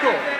Michael.